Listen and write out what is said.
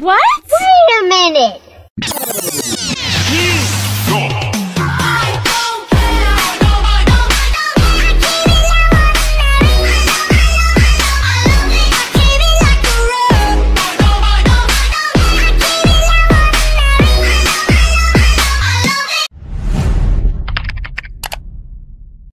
What? Wait a minute!